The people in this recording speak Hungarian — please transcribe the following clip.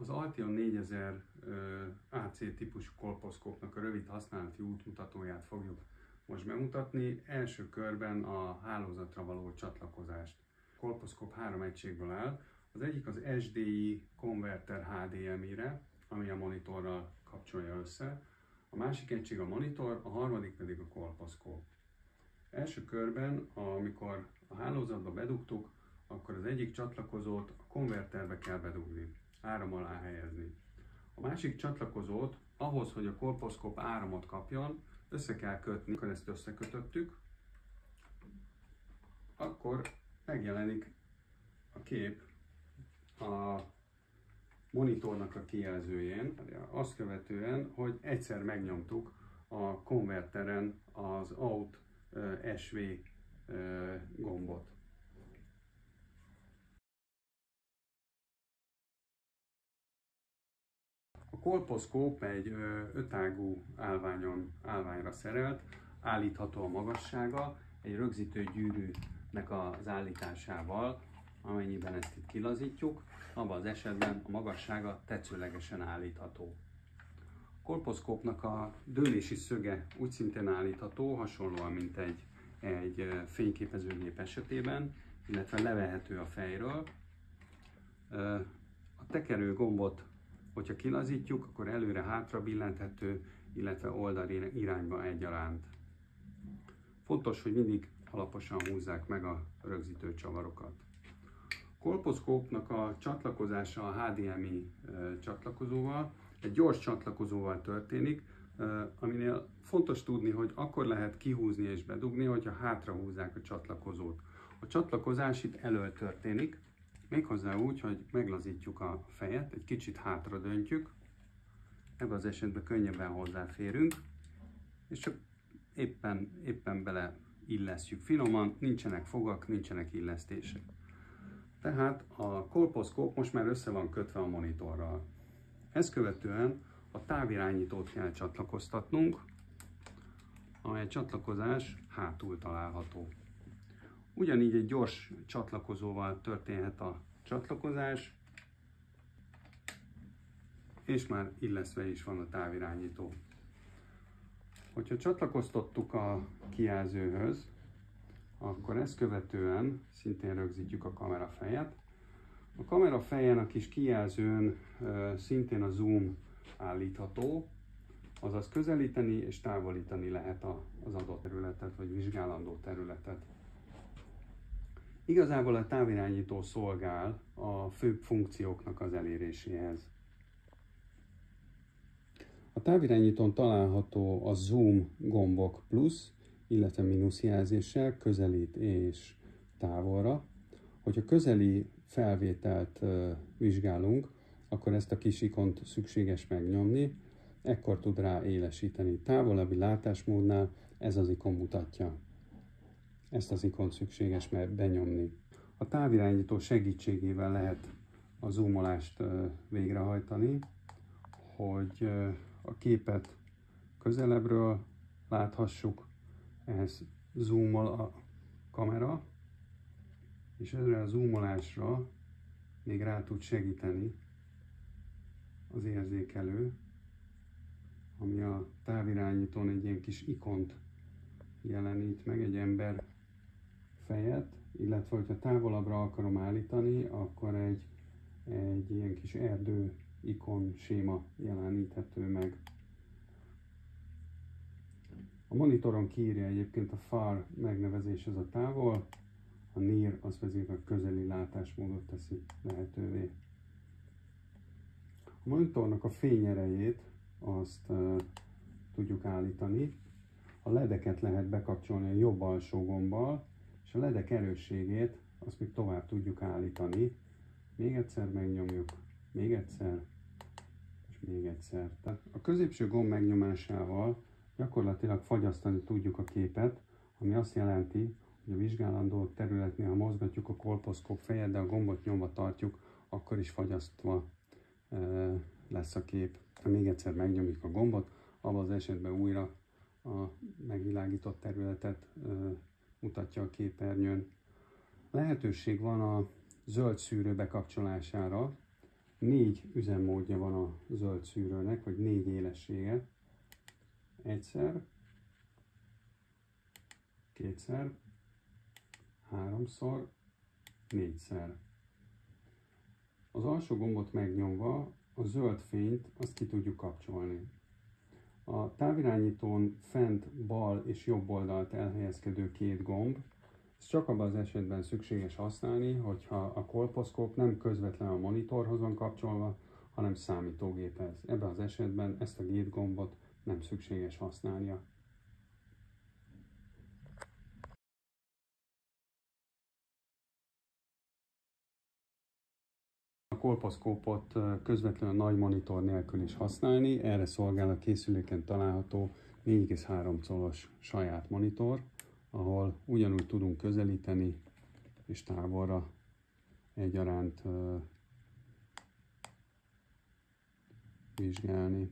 Az Altion 4000 AC típusú kolposzkópnak a rövid használati útmutatóját fogjuk most bemutatni. Első körben a hálózatra való csatlakozást. A kolposzkóp három egységből áll. Az egyik az SDI konverter HDMI-re, ami a monitorral kapcsolja össze. A másik egység a monitor, a harmadik pedig a kolposzkóp. Első körben, amikor a hálózatba bedugtuk, akkor az egyik csatlakozót a konverterbe kell bedugni, áram alá helyezni. A másik csatlakozót ahhoz, hogy a kolposzkóp áramot kapjon, össze kell kötni, amikor ezt összekötöttük, akkor megjelenik a kép a monitornak a kijelzőjén, azt követően, hogy egyszer megnyomtuk a konverteren az OUT SV gombot. Kolposzkóp egy ötágú állványon, állványra szerelt, állítható a magassága, egy rögzítő gyűrűnek az állításával, amennyiben ezt itt kilazítjuk, abban az esetben a magassága tetszőlegesen állítható. A kolposzkópnak a dőlési szöge úgy szintén állítható, hasonlóan, mint egy, egy fényképezőgép esetében, illetve levehető a fejről. A tekerő gombot Hogyha kilazítjuk, akkor előre-hátra billenthető, illetve oldal irányba egyaránt. Fontos, hogy mindig alaposan húzzák meg a rögzítő csavarokat. Kolposzkópnak a csatlakozása a HDMI csatlakozóval, egy gyors csatlakozóval történik, aminél fontos tudni, hogy akkor lehet kihúzni és bedugni, hogyha hátra húzzák a csatlakozót. A csatlakozás itt elől történik, Méghozzá úgy, hogy meglazítjuk a fejet, egy kicsit hátra döntjük, ebben az esetben könnyebben hozzáférünk, és csak éppen, éppen bele illesztjük finoman, nincsenek fogak, nincsenek illesztések. Tehát a kolposzkóp most már össze van kötve a monitorral. Ezt követően a távirányítót kell csatlakoztatnunk, amely csatlakozás hátul található. Ugyanígy egy gyors csatlakozóval történhet a csatlakozás, és már illeszve is van a távirányító. Hogyha csatlakoztattuk a kijelzőhöz, akkor ezt követően szintén rögzítjük a kamera fejet. A kamera fejen a kis kijelzőn szintén a zoom állítható, azaz közelíteni és távolítani lehet az adott területet, vagy vizsgálandó területet. Igazából a távirányító szolgál a főbb funkcióknak az eléréséhez. A távirányítón található a zoom gombok plusz, illetve mínusz jelzéssel közelít és távolra. Hogyha közeli felvételt vizsgálunk, akkor ezt a kis ikont szükséges megnyomni, ekkor tud rá élesíteni. Távolabbi látásmódnál ez az ikon mutatja. Ezt az ikont szükséges benyomni. A távirányító segítségével lehet a zoomolást végrehajtani, hogy a képet közelebbről láthassuk, ehhez zoomol a kamera, és ezre a zoomolásra még rá tud segíteni az érzékelő, ami a távirányítón egy ilyen kis ikont jelenít meg, egy ember fejet, illetve hogyha távolabbra akarom állítani, akkor egy, egy ilyen kis erdő ikon séma jeleníthető meg. A monitoron kiírja egyébként a far megnevezés az a távol, a near az pedig a közeli látásmódot teszi lehetővé. A monitornak a fényerejét azt uh, tudjuk állítani. A ledeket lehet bekapcsolni a jobb alsó gombbal, és a ledek erősségét azt még tovább tudjuk állítani. Még egyszer megnyomjuk, még egyszer, és még egyszer. Tehát a középső gomb megnyomásával gyakorlatilag fagyasztani tudjuk a képet, ami azt jelenti, hogy a vizsgálandó területnél, ha mozgatjuk a kolposzkóp fejet, de a gombot nyomva tartjuk, akkor is fagyasztva e, lesz a kép. Ha még egyszer megnyomjuk a gombot, abban az esetben újra a megvilágított területet e, mutatja a képernyőn. Lehetőség van a zöld szűrő bekapcsolására. négy üzemmódja van a zöld szűrőnek, vagy négy élessége. Egyszer, kétszer, háromszor, négyszer. Az alsó gombot megnyomva a zöld fényt azt ki tudjuk kapcsolni. A távirányítón fent bal és jobb oldalt elhelyezkedő két gomb, ez csak abban az esetben szükséges használni, hogyha a kolposzkóp nem közvetlenül a monitorhoz van kapcsolva, hanem számítógéphez. Ebben az esetben ezt a gét gombot nem szükséges használnia. Kolposzkópot közvetlenül nagy monitor nélkül is használni. Erre szolgál a készüléken található 4,3 colos saját monitor, ahol ugyanúgy tudunk közelíteni és távolra egyaránt vizsgálni.